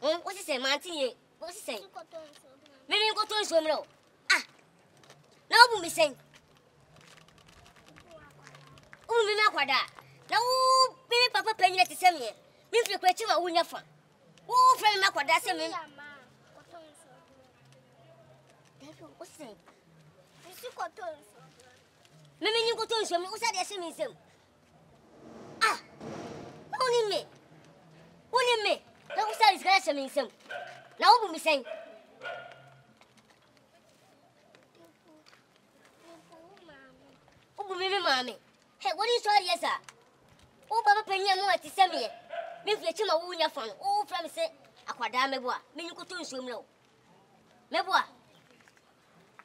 Hom wo sesɛn mantse yie wo sesɛn me me nkɔtɔ nsuo mmerɛ o ah na wobu me sɛn wobu me me akwadaa na wo me me papa panyina te sɛ meɛ memfiri kora akyi ma wonya fa wofrɛ me makwadaa sɛ me Mimi nyi nkotɔ nsuo mu, wosa deɛ hyɛ me nsam. Ah, na wonim me. Wonim me. Na wosa ne sika hyɛ me nsam. Na wobu me sɛn? Wobu me me maame. Hɛ, wode nso adeɛ saa. Wo papa panyin a mowɔ te sɛ meɛ. Mefi akyi ma wonya fa no. Wofrɛ me sɛ akwadaa mɛboa. Menyi nkoto nsuo mmerɛ wo. Mɛboa.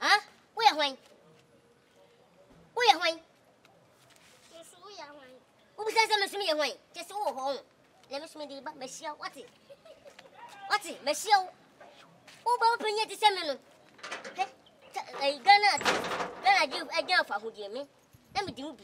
Ah, woyɛ hwan? Woyɛ hwan? Me nso woyɛ hwan? Wobisa sɛ me nso meyɛ hwan? Kyɛ sɛ wowɔ hɔ ho. Na me nso mede reba, mahyia wo. Wate? Wate? Mahyia wo. Woba wo panyin te sɛ me no. Hɛ, ta, ɛyi, Ghana, Ghana agye agyan fa ahodie me. Na mede wo bi.